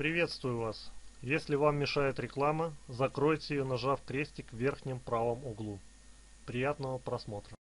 Приветствую вас! Если вам мешает реклама, закройте ее, нажав крестик в верхнем правом углу. Приятного просмотра!